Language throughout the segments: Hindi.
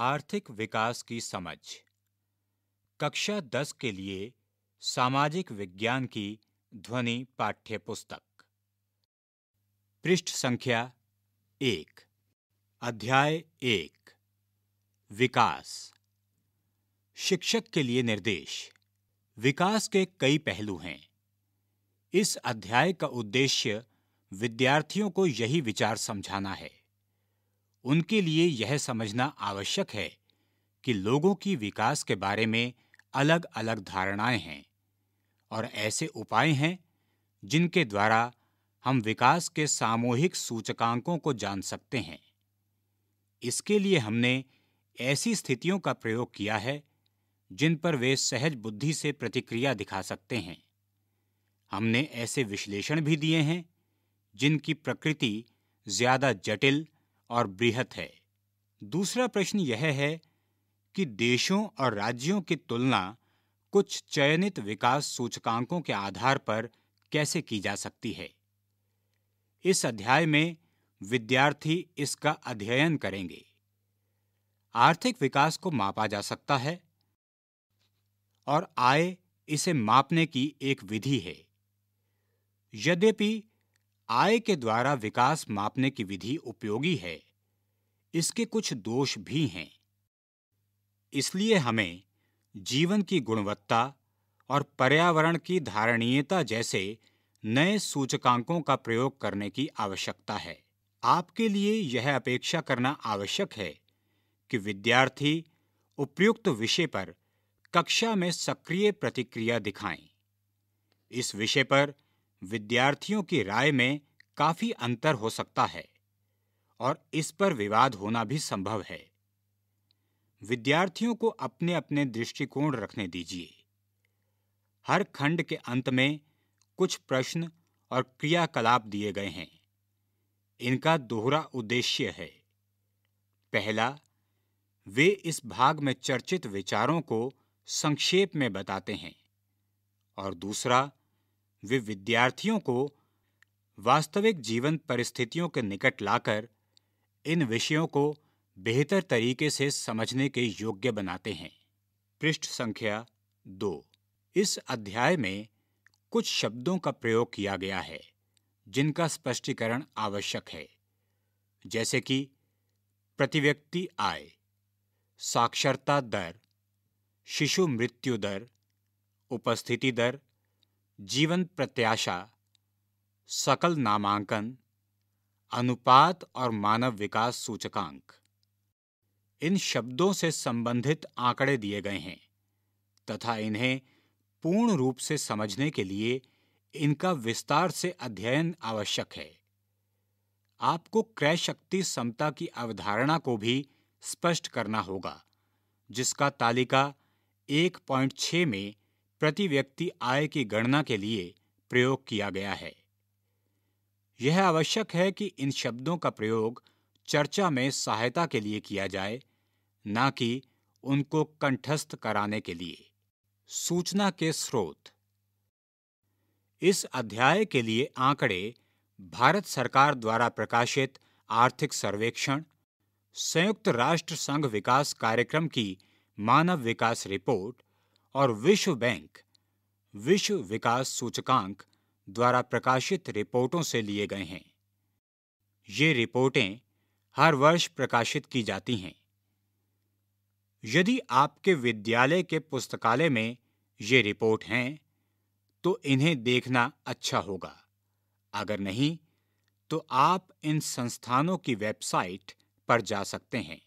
आर्थिक विकास की समझ। कक्षा दस के लिए सामाजिक विज्ञान की ध्वनि पाठ्य पुस्तक पृष्ठ संख्या एक, अध्याय एक, विकास। शिक्षक के लिए निर्देश, विकास के कई पहलू हैं। इस अध्याय का उद्देश्य विद्यार्थियों को यही विचार समझाना है। उनके लिए यह समझना आवश्यक है कि लोगों की विकास के बारे में अलग अलग धारणाएँ हैं और ऐसे उपाय हैं जिनके द्वारा हम विकास के सामूहिक सूचकांकों को जान सकते हैं। इसके लिए हमने ऐसी स्थितियों का प्रयोग किया है जिन पर वे सहज बुद्धि से प्रतिक्रिया दिखा सकते हैं। हमने ऐसे विश्लेषण भी दिए हैं जिनकी प्रकृति ज़्यादा जटिल और बृहत है। दूसरा प्रश्न यह है कि देशों और राज्यों की तुलना कुछ चयनित विकास सूचकांकों के आधार पर कैसे की जा सकती है? इस अध्याय में विद्यार्थी इसका अध्ययन करेंगे। आर्थिक विकास को मापा जा सकता है और आय इसे मापने की एक विधि है। यद्यपि आय के द्वारा विकास मापने की विधि उपयोगी है। इसके कुछ दोष भी हैं। इसलिए हमें जीवन की गुणवत्ता और पर्यावरण की धारणीयता जैसे नए सूचकांकों का प्रयोग करने की आवश्यकता है। आपके लिए यह अपेक्षा करना आवश्यक है कि विद्यार्थी उपयुक्त विषय पर कक्षा में सक्रिय प्रतिक्रिया दिखाएँ। इस विषय पर विद्यार्थियों की राय में काफ़ी अंतर हो सकता है और इस पर विवाद होना भी संभव है। विद्यार्थियों को अपने अपने दृष्टिकोण रखने दीजिए। हर खंड के अंत में कुछ प्रश्न और क्रियाकलाप दिए गए हैं। इनका दोहरा उद्देश्य है। पहला, वे इस भाग में चर्चित विचारों को संक्षेप में बताते हैं। और दूसरा वे विद्यार्थियों को वास्तविक जीवन परिस्थितियों के निकट लाकर इन विषयों को बेहतर तरीके से समझने के योग्य बनाते हैं। पृष्ठ संख्या दो। इस अध्याय में कुछ शब्दों का प्रयोग किया गया है, जिनका स्पष्टीकरण आवश्यक है। जैसे कि, प्रतिव्यक्ति आय, साक्षरता दर, शिशु मृत्यु दर, उपस्थिति दर जीवन प्रत्याशा, सकल नामांकन, अनुपात और मानव विकास सूचकांक। इन शब्दों से संबंधित आंकड़े दिए गए हैं तथा इन्हें पूर्ण रूप से समझने के लिए इनका विस्तार से अध्ययन आवश्यक है। आपको क्रय शक्ति समता की अवधारणा को भी स्पष्ट करना होगा, जिसका तालिका 1.6 में प्रति व्यक्ति आय की गणना के लिए प्रयोग किया गया है। यह आवश्यक है कि इन शब्दों का प्रयोग चर्चा में सहायता के लिए किया जाए, न कि उनको कंठस्थ कराने के लिए। सूचना के स्रोत। इस अध्याय के लिए आंकड़े भारत सरकार द्वारा प्रकाशित आर्थिक सर्वेक्षण, संयुक्त राष्ट्र संघ विकास कार्यक्रम की मानव विकास रिपोर्ट और विश्व बैंक, विश्व विकास सूचकांक द्वारा प्रकाशित रिपोर्टों से लिए गए हैं। ये रिपोर्टें हर वर्ष प्रकाशित की जाती हैं। यदि आपके विद्यालय के पुस्तकालय में ये रिपोर्ट हैं तो इन्हें देखना अच्छा होगा। अगर नहीं तो आप इन संस्थानों की वेबसाइट पर जा सकते हैं।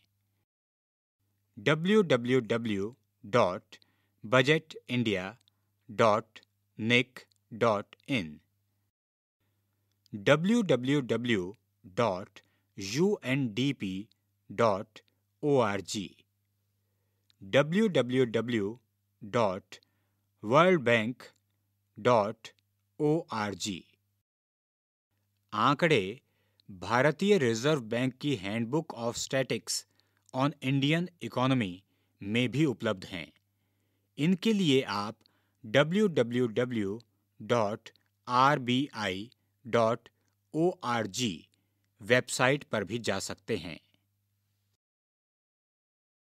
Budget India dot nic dot in W W W dot U N D P dot O R G W W W dot world bank dot O R G आंकड़े भारतीय रिज़र्व बैंक की handbook of statistics on Indian economy में भी उपलब्ध हैं। इनके लिए आप www.rbi.org वेबसाइट पर भी जा सकते हैं।